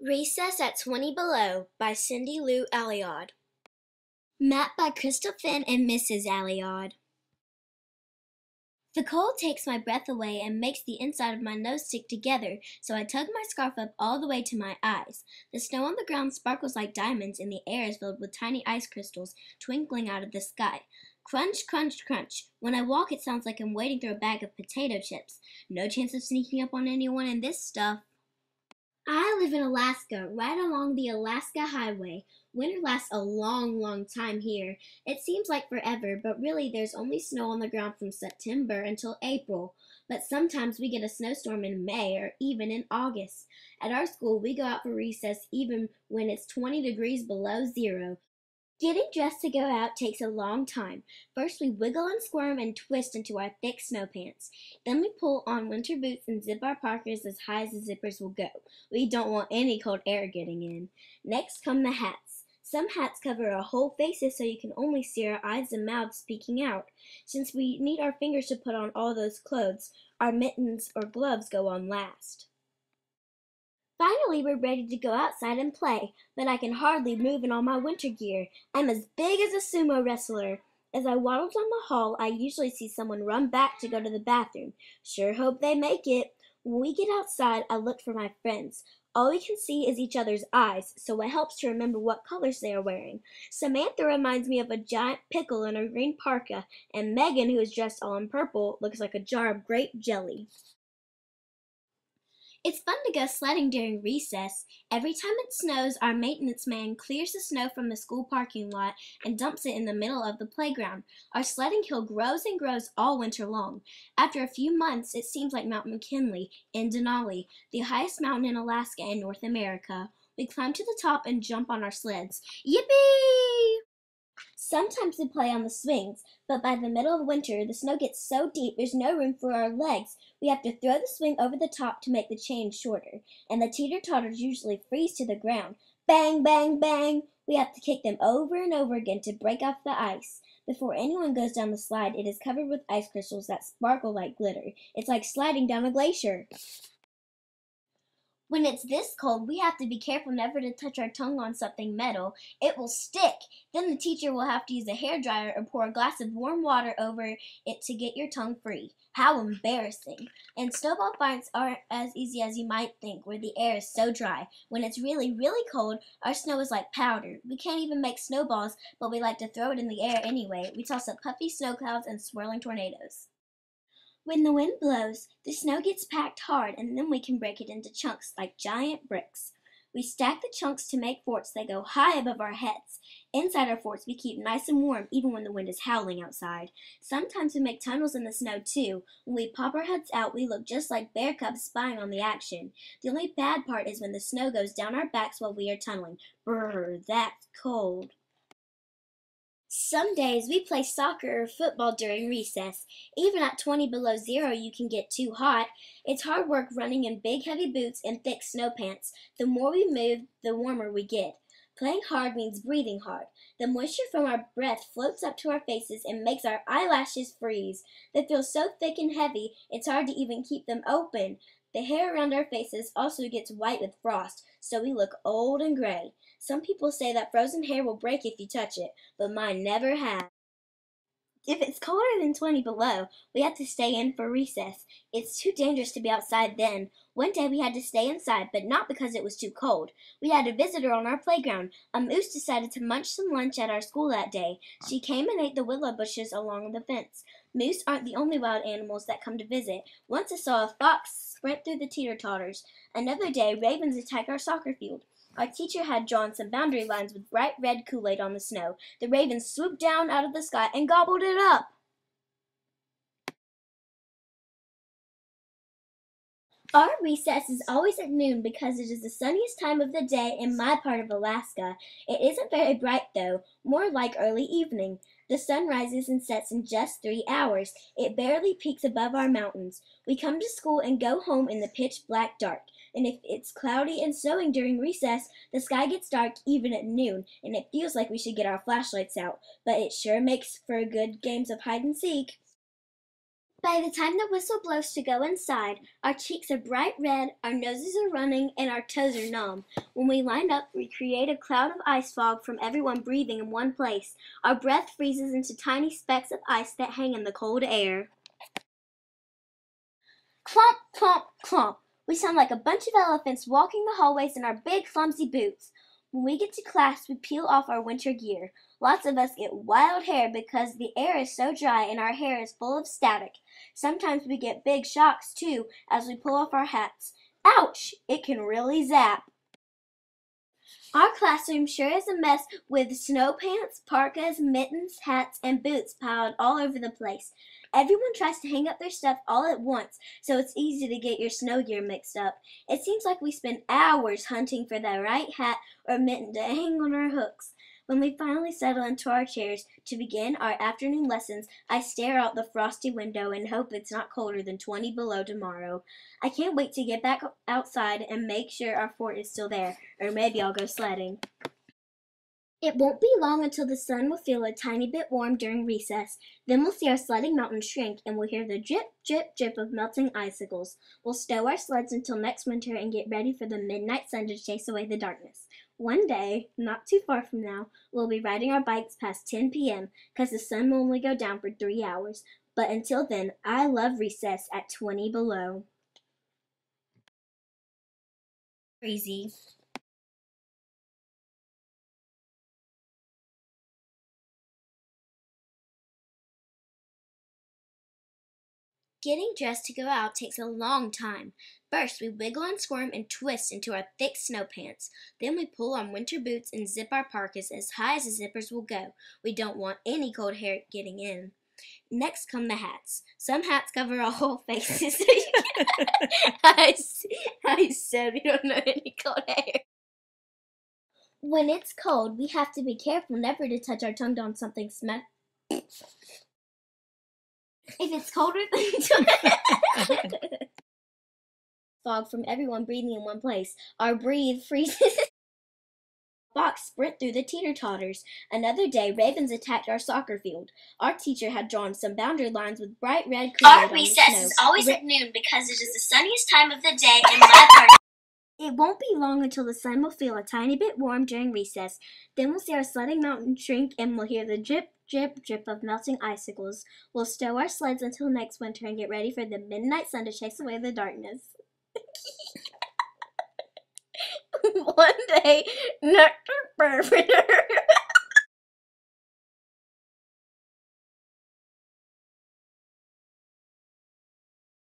Recess at 20 Below by Cindy Lou Aillaud. Map by Crystal Finn and Mrs. Aillaud. The cold takes my breath away and makes the inside of my nose stick together, so I tug my scarf up all the way to my eyes. The snow on the ground sparkles like diamonds, and the air is filled with tiny ice crystals twinkling out of the sky. Crunch, crunch, crunch. When I walk, it sounds like I'm wading through a bag of potato chips. No chance of sneaking up on anyone in this stuff. I live in Alaska, right along the Alaska Highway. Winter lasts a long, long time here. It seems like forever, but really there's only snow on the ground from September until April. But sometimes we get a snowstorm in May or even in August. At our school, we go out for recess even when it's 20 degrees below zero. Getting dressed to go out takes a long time. First, we wiggle and squirm and twist into our thick snow pants. Then we pull on winter boots and zip our parkers as high as the zippers will go. We don't want any cold air getting in. Next come the hats. Some hats cover our whole faces so you can only see our eyes and mouths peeking out. Since we need our fingers to put on all those clothes, our mittens or gloves go on last. Finally, we're ready to go outside and play, but I can hardly move in all my winter gear. I'm as big as a sumo wrestler. As I waddle down the hall, I usually see someone run back to go to the bathroom. Sure hope they make it. When we get outside, I look for my friends. All we can see is each other's eyes, so it helps to remember what colors they are wearing. Samantha reminds me of a giant pickle in a green parka, and Megan, who is dressed all in purple, looks like a jar of grape jelly. It's fun to go sledding during recess. Every time it snows, our maintenance man clears the snow from the school parking lot and dumps it in the middle of the playground. Our sledding hill grows and grows all winter long. After a few months, it seems like Mount McKinley in Denali, the highest mountain in Alaska and North America. We climb to the top and jump on our sleds. Yippee! Sometimes we play on the swings, but by the middle of winter, the snow gets so deep there's no room for our legs. We have to throw the swing over the top to make the chain shorter, and the teeter-totters usually freeze to the ground. Bang, bang, bang! We have to kick them over and over again to break off the ice. Before anyone goes down the slide, it is covered with ice crystals that sparkle like glitter. It's like sliding down a glacier. When it's this cold, we have to be careful never to touch our tongue on something metal. It will stick. Then the teacher will have to use a hair dryer or pour a glass of warm water over it to get your tongue free. How embarrassing. And snowball fights aren't as easy as you might think, where the air is so dry. When it's really, really cold, our snow is like powder. We can't even make snowballs, but we like to throw it in the air anyway. We toss up puffy snow clouds and swirling tornadoes. When the wind blows, the snow gets packed hard and then we can break it into chunks like giant bricks. We stack the chunks to make forts that go high above our heads. Inside our forts, we keep nice and warm even when the wind is howling outside. Sometimes we make tunnels in the snow too. When we pop our heads out, we look just like bear cubs spying on the action. The only bad part is when the snow goes down our backs while we are tunneling. Brrr, that's cold. Some days we play soccer or football during recess. Even at 20 below zero, you can get too hot. It's hard work running in big heavy boots and thick snow pants. The more we move, the warmer we get. Playing hard means breathing hard. The moisture from our breath floats up to our faces and makes our eyelashes freeze. They feel so thick and heavy, it's hard to even keep them open. The hair around our faces also gets white with frost, so we look old and gray. Some people say that frozen hair will break if you touch it, but mine never has. If it's colder than 20 below, we have to stay in for recess. It's too dangerous to be outside then. One day we had to stay inside, but not because it was too cold. We had a visitor on our playground. A moose decided to munch some lunch at our school that day. She came and ate the willow bushes along the fence. Moose aren't the only wild animals that come to visit. Once I saw a fox sprint through the teeter-totters. Another day, ravens attacked our soccer field. Our teacher had drawn some boundary lines with bright red Kool-Aid on the snow. The ravens swooped down out of the sky and gobbled it up. Our recess is always at noon because it is the sunniest time of the day in my part of Alaska. It isn't very bright though, more like early evening. The sun rises and sets in just three hours. It barely peeks above our mountains. We come to school and go home in the pitch black dark. And if it's cloudy and snowing during recess, the sky gets dark even at noon, and it feels like we should get our flashlights out. But it sure makes for good games of hide and seek. By the time the whistle blows to go inside, our cheeks are bright red, our noses are running, and our toes are numb. When we line up, we create a cloud of ice fog from everyone breathing in one place. Our breath freezes into tiny specks of ice that hang in the cold air. Clomp, clomp, clomp. We sound like a bunch of elephants walking the hallways in our big clumsy boots. When we get to class, we peel off our winter gear. Lots of us get wild hair because the air is so dry and our hair is full of static. Sometimes we get big shocks too as we pull off our hats. Ouch! It can really zap. Our classroom sure is a mess with snow pants, parkas, mittens, hats, and boots piled all over the place. Everyone tries to hang up their stuff all at once, so it's easy to get your snow gear mixed up. It seems like we spend hours hunting for the right hat or mitten to hang on our hooks. When we finally settle into our chairs to begin our afternoon lessons, I stare out the frosty window and hope it's not colder than 20 below tomorrow. I can't wait to get back outside and make sure our fort is still there, or maybe I'll go sledding. It won't be long until the sun will feel a tiny bit warm during recess. Then we'll see our sledding mountain shrink and we'll hear the drip, drip, drip of melting icicles. We'll stow our sleds until next winter and get ready for the midnight sun to chase away the darkness. One day, not too far from now, we'll be riding our bikes past 10 p.m. because the sun will only go down for three hours. But until then, I love recess at 20 below. Crazy. Getting dressed to go out takes a long time. First, we wiggle and squirm and twist into our thick snow pants. Then we pull on winter boots and zip our parkas as high as the zippers will go. We don't want any cold hair getting in. Next come the hats. Some hats cover our whole faces. I, I said we don't know any cold hair. When it's cold, we have to be careful never to touch our tongue on something smell. If it's colder than fog from everyone breathing in one place, our breathe freezes. Fox sprint through the teeter totters. Another day, ravens attacked our soccer field. Our teacher had drawn some boundary lines with bright red. Our recess is always at noon because it is the sunniest time of the day in my part. It won't be long until the sun will feel a tiny bit warm during recess. Then we'll see our sledding mountain shrink and we'll hear the drip, drip, drip of melting icicles. We'll stow our sleds until next winter and get ready for the midnight sun to chase away the darkness. One day, Nectar